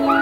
Bye.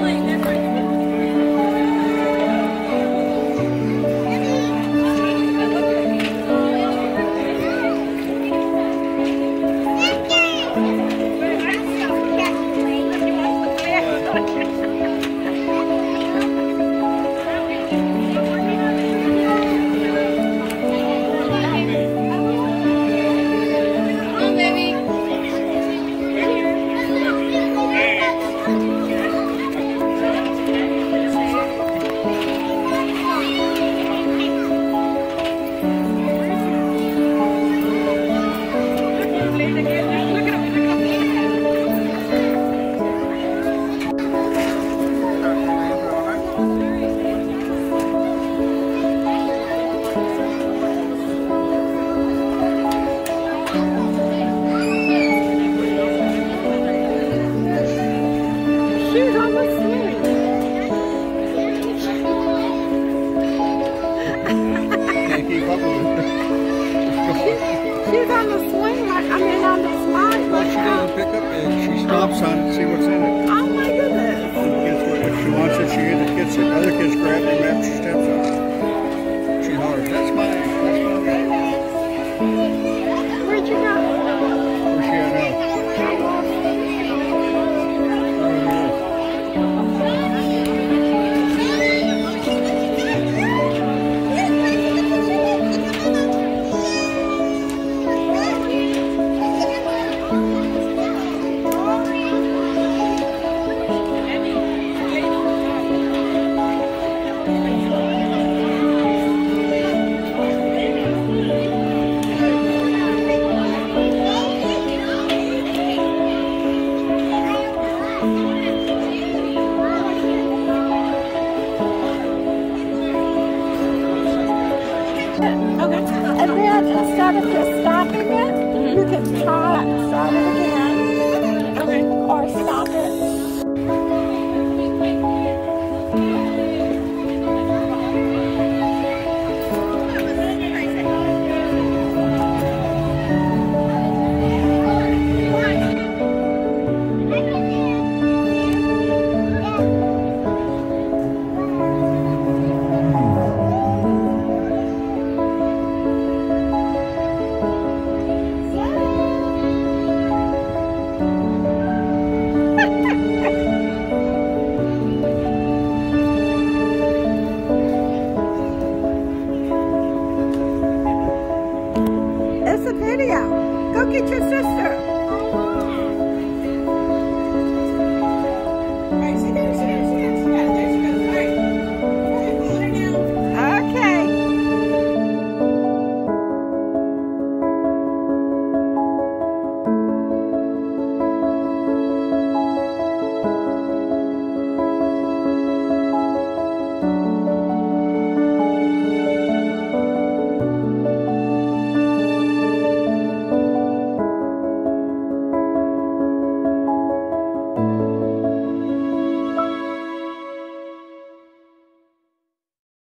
feeling different. I mean, on this mind, but. She doesn't pick up and she stops on it, see what's in it. Oh my goodness. Gets what? She wants it, she either gets it. Other kids grab it after she steps on it.